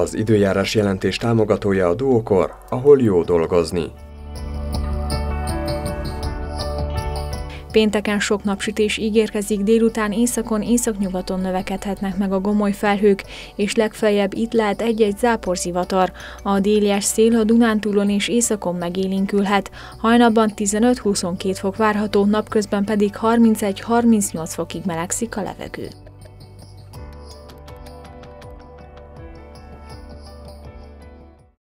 Az időjárás jelentés támogatója a Duokor, ahol jó dolgozni. Pénteken sok napsütés ígérkezik, délután északon, északnyugaton növekedhetnek meg a gomoly felhők, és legfeljebb itt lehet egy-egy záporzivatar. A délies szél a Dunántúlon és északon megélinkülhet. Hajnalban 15-22 fok várható, napközben pedig 31-38 fokig melegszik a levegő.